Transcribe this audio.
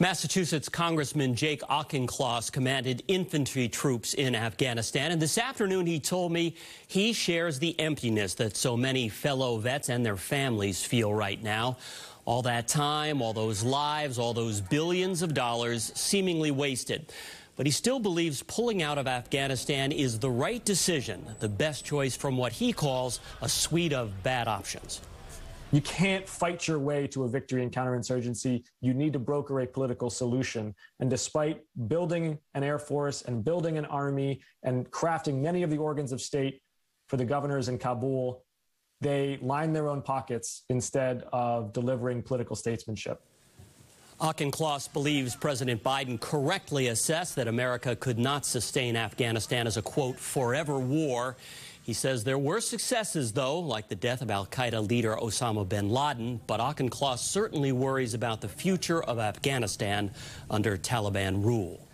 Massachusetts Congressman Jake Auchincloss commanded infantry troops in Afghanistan, and this afternoon he told me he shares the emptiness that so many fellow vets and their families feel right now. All that time, all those lives, all those billions of dollars seemingly wasted. But he still believes pulling out of Afghanistan is the right decision, the best choice from what he calls a suite of bad options. You can't fight your way to a victory in counterinsurgency. You need to broker a political solution. And despite building an air force and building an army and crafting many of the organs of state for the governors in Kabul, they line their own pockets instead of delivering political statesmanship. Auchincloss believes President Biden correctly assessed that America could not sustain Afghanistan as a, quote, forever war. He says there were successes, though, like the death of al Qaeda leader Osama bin Laden, but Auchincloss certainly worries about the future of Afghanistan under Taliban rule.